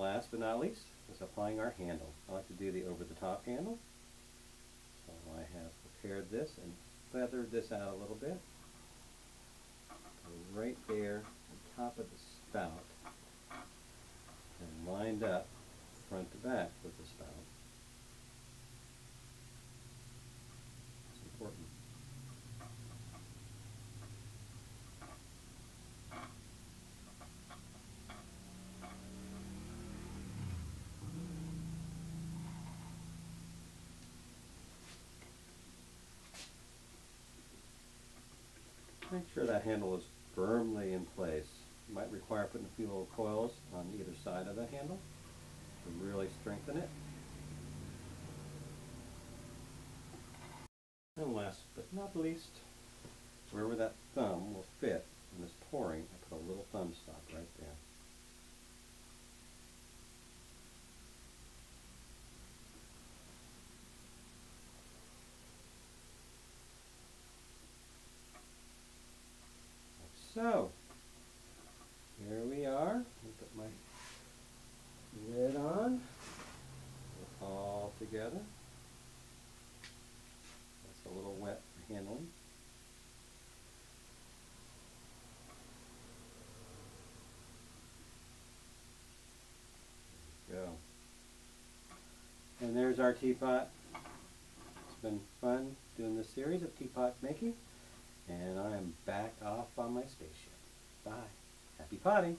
last but not least is applying our handle. I like to do the over-the-top handle. So I have prepared this and feathered this out a little bit. Right there on top of the spout and lined up front to back with the spout. It's important. Make sure that handle is firmly in place. You might require putting a few little coils on either side of the handle to really strengthen it. And last but not least, wherever that thumb will fit in this pouring, I put a little thumb stop right there. So, here we are. I'll put my lid on. All together. That's a little wet for handling. Go. And there's our teapot. It's been fun doing this series of teapot making. And I am back off on